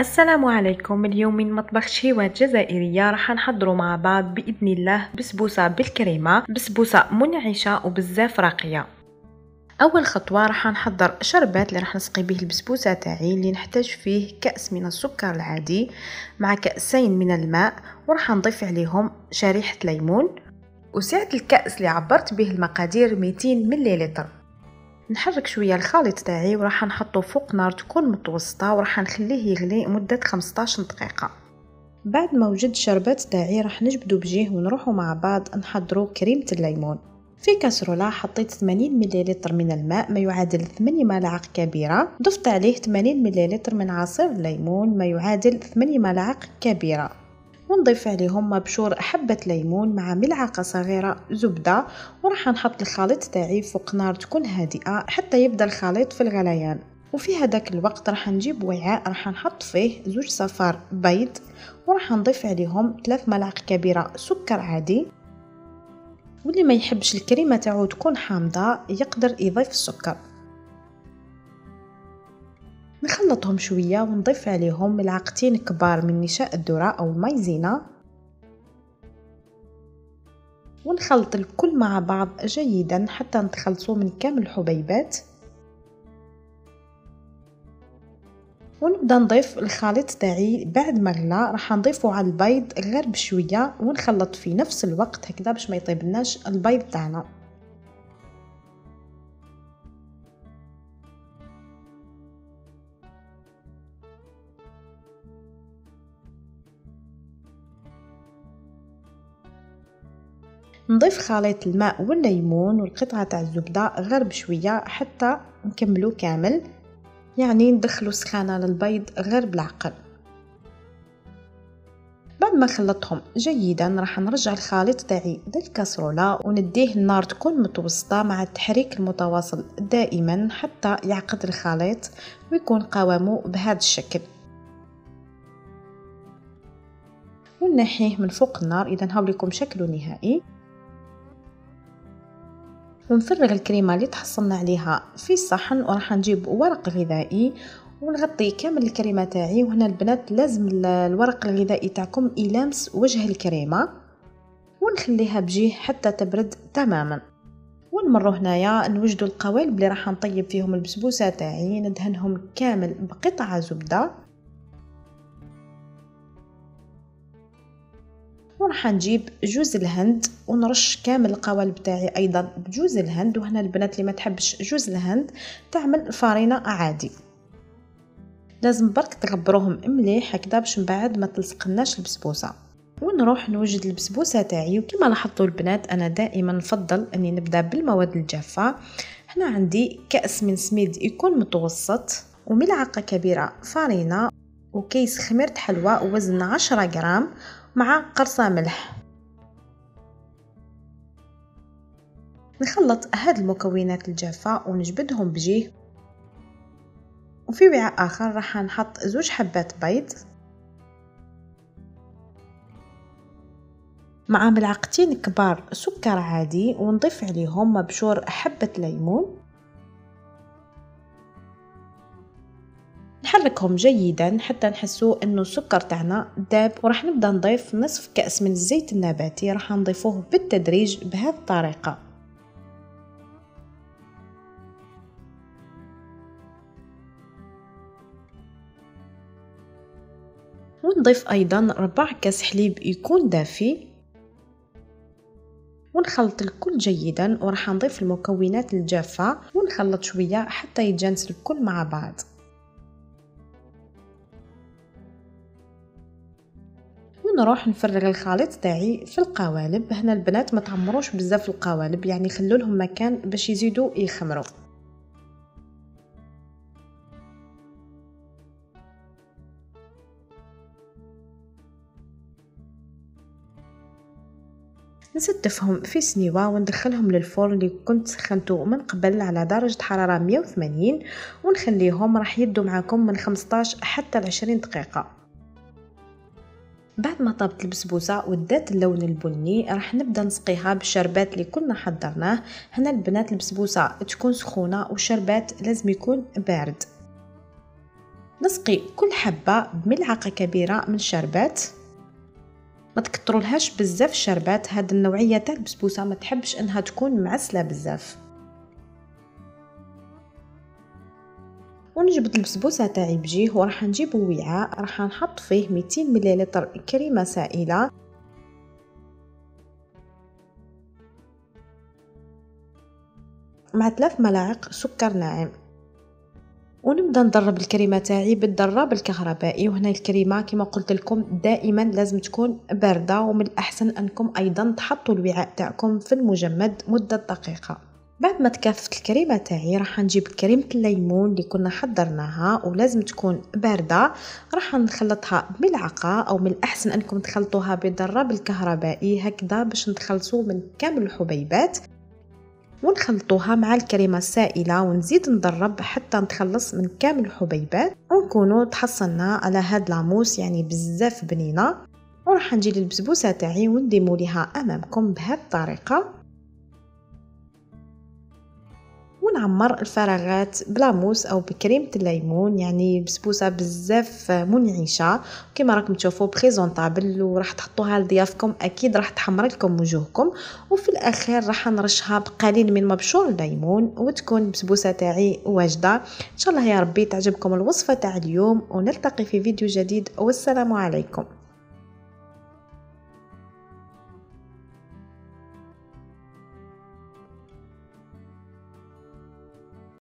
السلام عليكم. اليوم من مطبخ شهوات جزائرية راح نحضروا مع بعض بإذن الله بسبوسة بالكريمة بسبوسة منعشة وبزاف راقية. أول خطوة راح نحضر شربات اللي راح نسقي به البسبوسة تاعي اللي نحتاج فيه كأس من السكر العادي مع كأسين من الماء وراح نضيف عليهم شريحة ليمون وسعة الكأس اللي عبرت به المقادير 200 مليلتر. نحرك شوية الخليط تاعي وراح نحطه فوق نار تكون متوسطة وراح نخليه يغلي مدة 15 دقيقة. بعد ما وجد الشربات تاعي راح نجبدو بجيه ونروحو مع بعض نحضرو كريمة الليمون. في كاسرولة حطيت 80 مليلتر من الماء ما يعادل 8 ملاعق كبيرة. ضفت عليه 80 مليلتر من عصير الليمون ما يعادل 8 ملاعق كبيرة. ونضيف عليهم مبشور حبة ليمون مع ملعقة صغيرة زبدة وراح نحط الخليط تاعي فوق نار تكون هادئة حتى يبدأ الخليط في الغليان. وفي هذاك الوقت راح نجيب وعاء راح نحط فيه زوج صفار بيض وراح نضيف عليهم 3 ملاعق كبيرة سكر عادي. واللي ما يحبش الكريمة تاعو تكون حامضة يقدر يضيف السكر. نخلطهم شوية ونضيف عليهم ملعقتين كبار من نشاء الذرة أو المايزينا ونخلط الكل مع بعض جيدا حتى نتخلصوا من كامل الحبيبات. ونبدأ نضيف الخليط تاعي. بعد ما غلا راح نضيفه على البيض غير بشوية ونخلط في نفس الوقت هكذا باش ما يطيبلناش البيض تاعنا. نضيف خليط الماء والليمون والقطعة تاع الزبدة غير بشوية حتى نكملو كامل. يعني ندخلو سخانة للبيض غير بالعقل بعد ما خلطهم جيدا راح نرجع الخليط تاعي للكاسرولة ونديه النار تكون متوسطة مع التحريك المتواصل دائما حتى يعقد الخليط ويكون قوامه بهذا الشكل. ونحيه من فوق النار. إذا هاوليكم شكله نهائي. ونفرغ الكريمة اللي تحصلنا عليها في الصحن وراح نجيب ورق غذائي ونغطي كامل الكريمة تاعي. وهنا البنات لازم الورق الغذائي تاعكم يلامس وجه الكريمة ونخليها بجيه حتى تبرد تماما. ونمرو هنايا نوجدوا القوالب اللي راح نطيب فيهم البسبوسة تاعي ندهنهم كامل بقطعه زبدة. وراح نجيب جوز الهند ونرش كامل القوالب تاعي أيضا بجوز الهند وهنا البنات اللي ما تحبش جوز الهند تعمل فارينة عادي. لازم برك تغبروهم مليح هكذا باش من بعد ما تلصقناش البسبوسة. ونروح نوجد البسبوسة تاعي وكما لاحظتوا البنات أنا دائما نفضل أني نبدأ بالمواد الجافة. هنا عندي كأس من سميد يكون متوسط وملعقة كبيرة فارينة وكيس خميرة حلوى وزن 10 غرام مع قرصة ملح. نخلط هاد المكونات الجافة ونجبدهم بجيه. وفي وعاء آخر راح نحط زوج حبات بيض. مع ملعقتين كبار سكر عادي ونضيف عليهم مبشور حبة ليمون. نحركهم جيدا حتى نحسوا إنه السكر تاعنا داب وراح نبدأ نضيف نصف كأس من الزيت النباتي راح نضيفوه بالتدريج بهذه الطريقة. ونضيف أيضا ربع كاس حليب يكون دافي. ونخلط الكل جيدا وراح نضيف المكونات الجافة. ونخلط شوية حتى يتجانس الكل مع بعض. ونروح نفرغ الخليط تاعي في القوالب. هنا البنات ما تعمروش بزاف القوالب يعني خلوا لهم مكان باش يزيدوا يخمروا نستفهم في سنيوة وندخلهم للفرن اللي كنت سخنته من قبل على درجة حرارة 180 ونخليهم راح يدوا معاكم من 15 حتى 20 دقيقة. بعد ما طابت البسبوسة ودات اللون البني راح نبدأ نسقيها بالشربات اللي كنا حضرناه. هنا البنات البسبوسة تكون سخونة والشربات لازم يكون بارد. نسقي كل حبة بملعقة كبيرة من الشربات ما تكترولهاش بزاف الشربات هاد النوعية تاع البسبوسة ما تحبش إنها تكون معسلة بزاف. ونجبد البسبوسة تاعي بجيه وراح نجيب وعاء راح نحط فيه 200 مليلتر كريمة سائلة. مع ثلاث ملاعق سكر ناعم. ونبدأ ندرب الكريمة تاعي بالدراب الكهربائي وهنا الكريمة كما قلت لكم دائما لازم تكون باردة ومن الأحسن أنكم أيضا تحطوا الوعاء تاعكم في المجمد مدة دقيقة. بعد ما تكافت الكريمة تاعي راح نجيب كريمة الليمون اللي كنا حضرناها ولازم تكون باردة. راح نخلطها بملعقة أو من الأحسن أنكم تخلطوها بالدراب الكهربائي هكذا باش نتخلصوا من كامل الحبيبات. ونخلطوها مع الكريمة السائلة ونزيد ندرب حتى نتخلص من كامل الحبيبات. ونكونوا تحصلنا على هاد لاموس يعني بزاف بنينة. وراح نجي للبسبوسة تاعي ونديمو ليها أمامكم بهذه الطريقة. ونعمر الفراغات بلا موس أو بكريمة الليمون يعني بسبوسة بزاف منعشة. كما راكم تشوفوا بريزونطابل وراح تحطوها لضيافكم أكيد راح تحمر لكم وجوهكم. وفي الأخير راح نرشها بقليل من مبشور الليمون وتكون البسبوسه تاعي واجدة. إن شاء الله يا ربي تعجبكم الوصفة تاع اليوم ونلتقي في فيديو جديد والسلام عليكم.